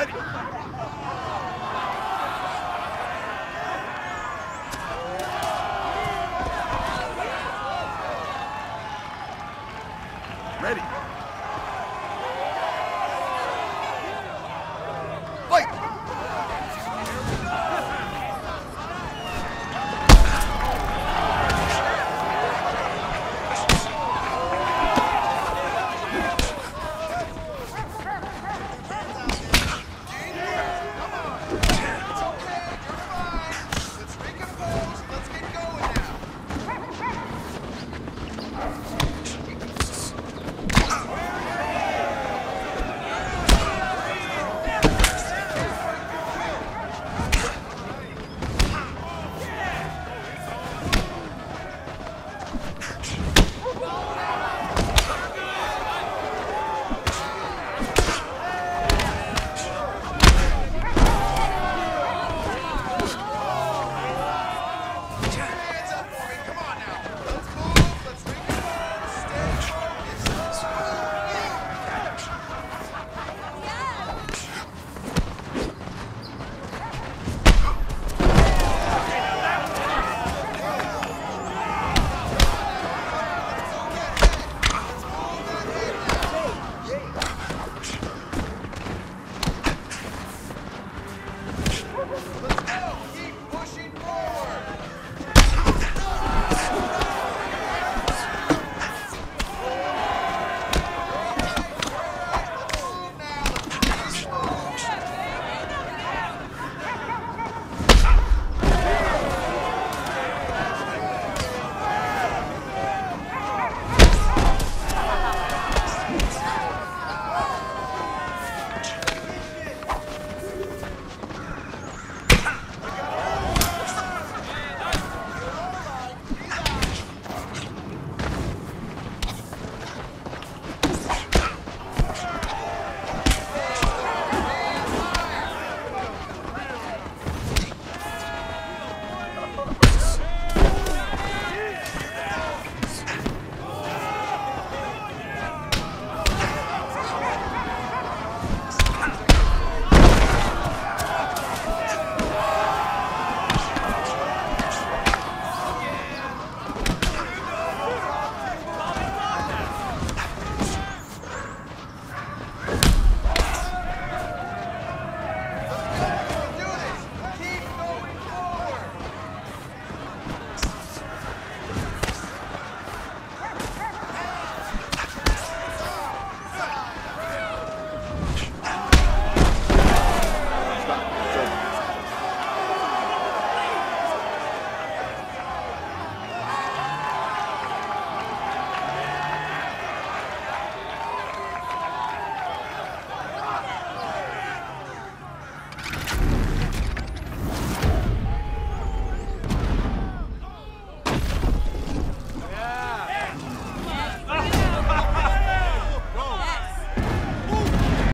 ready. Ready. Let's go.